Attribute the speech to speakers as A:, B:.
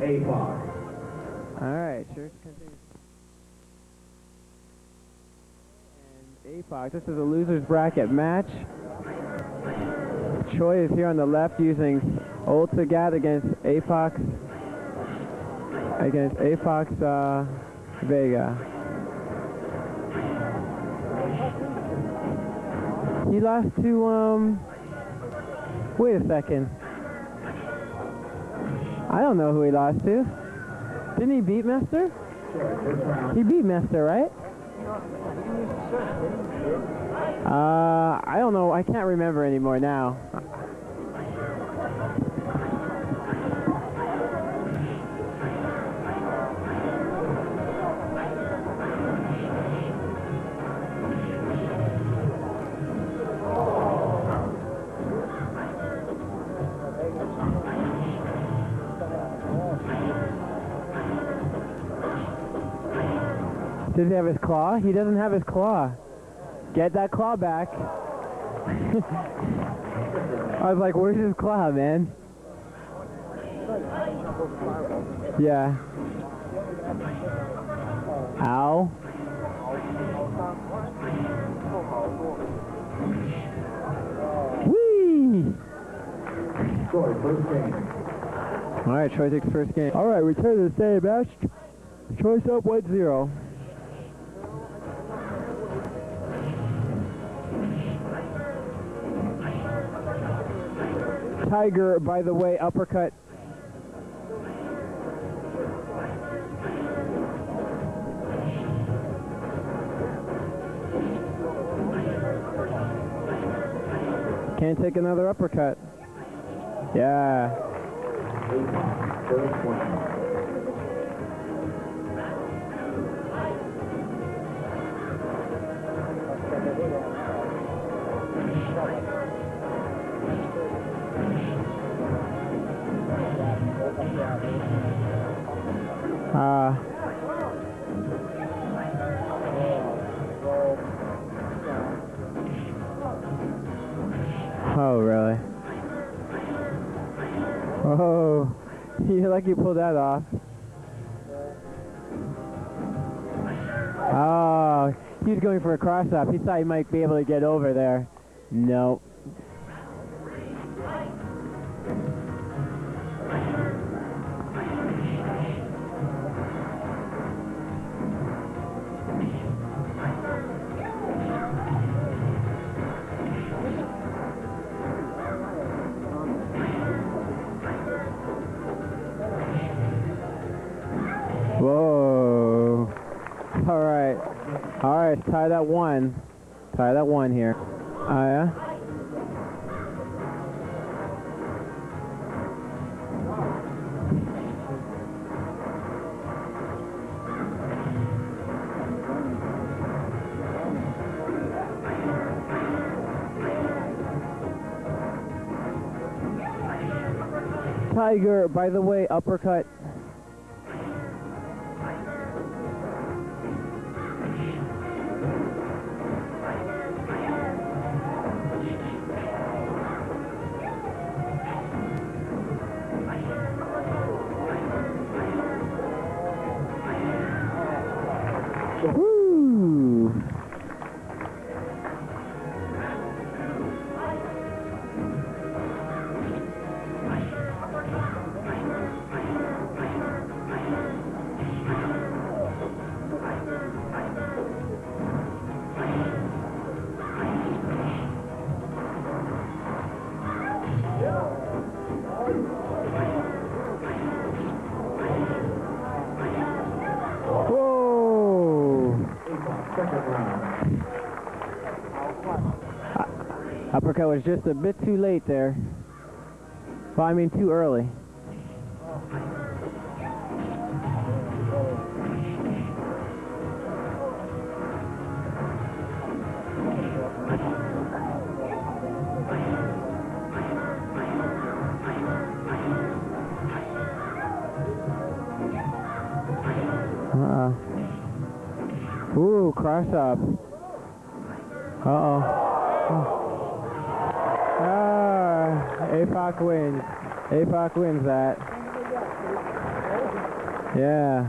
A: APOC.
B: All right, sure. And APOC, this is a loser's bracket match. Choi is here on the left using Ultigat against APOC against APOC uh, Vega. He lost to um. Wait a second. I don't know who he lost to. Didn't he beat Mester? He beat Mester, right? Uh, I don't know. I can't remember anymore now. Does he have his claw? He doesn't have his claw. Get that claw back. I was like, where's his claw, man? Yeah. Ow. Whee!
A: Choi, first game.
B: All right, Choi takes first game. All right, return to the same match. Choi's up 1-0. Tiger, by the way, uppercut. Can't take another uppercut. Yeah. Uh, oh, really? Oh, you like you pulled that off. Oh, he was going for a cross up. He thought he might be able to get over there. Nope. Whoa. All right. All right, tie that one. Tie that one here. Oh, yeah? Tiger, by the way, uppercut. Woo! Whoa!
A: APOC.
B: Uppercut was just a bit too late there. Well, I mean too early. Uh-uh. Ooh, cross up. Uh-oh. Ah, APOC wins. APOC wins that. Yeah.